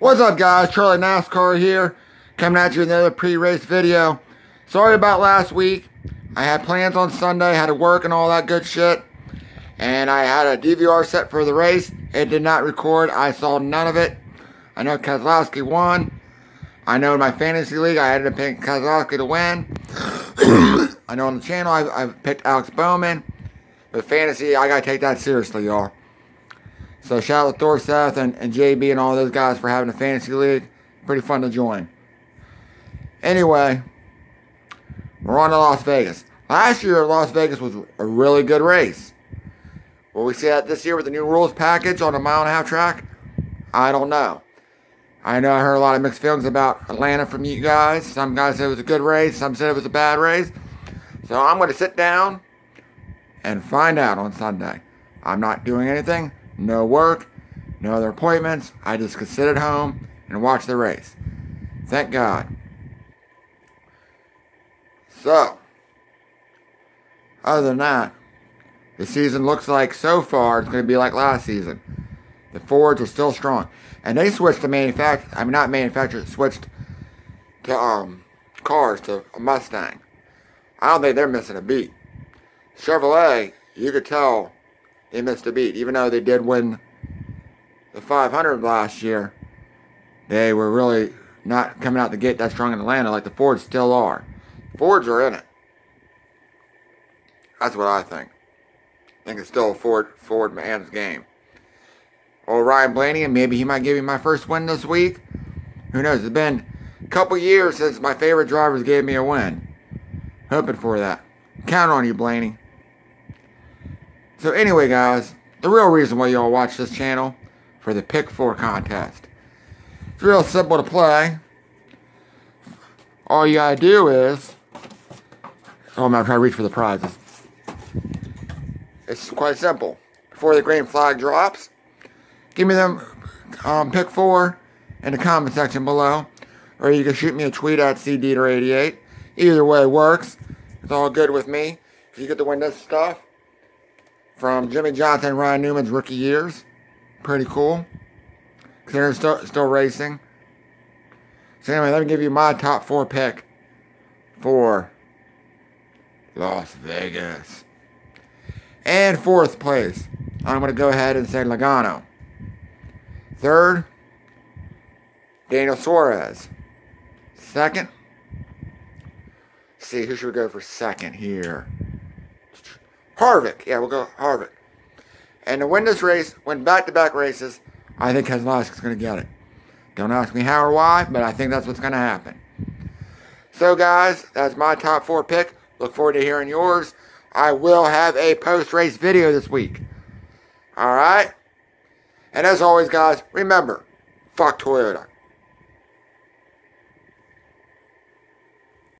What's up guys, Charlie NASCAR here, coming at you with another pre-race video. Sorry about last week. I had plans on Sunday, had to work and all that good shit. And I had a DVR set for the race. It did not record. I saw none of it. I know Keselowski won. I know in my fantasy league I ended up picking Keselowski to win. I know on the channel I've, I've picked Alex Bowman. But fantasy, I gotta take that seriously, y'all. So shout out to Thor Seth and, and JB and all those guys for having a fantasy league. Pretty fun to join. Anyway, we're on to Las Vegas. Last year, Las Vegas was a really good race. Will we see that this year with the new rules package on a mile and a half track? I don't know. I know I heard a lot of mixed feelings about Atlanta from you guys. Some guys said it was a good race, some said it was a bad race. So I'm going to sit down and find out on Sunday. I'm not doing anything. No work, no other appointments. I just could sit at home and watch the race. Thank God. So, other than that, the season looks like so far it's going to be like last season. The Fords are still strong. And they switched to manufacture, I mean not manufacturer, switched to um, cars to a Mustang. I don't think they're missing a beat. Chevrolet, you could tell they missed a beat. Even though they did win the 500 last year, they were really not coming out the gate that strong in Atlanta like the Fords still are. Fords are in it. That's what I think. I think it's still a Ford, Ford man's game. Or Ryan Blaney, and maybe he might give me my first win this week. Who knows? It's been a couple years since my favorite drivers gave me a win. Hoping for that. Count on you, Blaney. So anyway, guys, the real reason why y'all watch this channel for the Pick 4 contest. It's real simple to play. All you gotta do is... Oh, I'm gonna try to reach for the prizes. It's quite simple. Before the green flag drops, give me them um, Pick 4 in the comment section below. Or you can shoot me a tweet at CDeater88. Either way works. It's all good with me. If you get to win this stuff, from Jimmie Johnson Ryan Newman's rookie years. Pretty cool. They're still, still racing. So anyway, let me give you my top four pick for Las Vegas. And fourth place, I'm going to go ahead and say Logano. Third, Daniel Suarez. Second, see, who should we go for second here? Harvick. Yeah, we'll go Harvick. And to win this race, win back-to-back races, I think Keselowski's going to get it. Don't ask me how or why, but I think that's what's going to happen. So, guys, that's my top four pick. Look forward to hearing yours. I will have a post-race video this week. All right? And as always, guys, remember, fuck Toyota.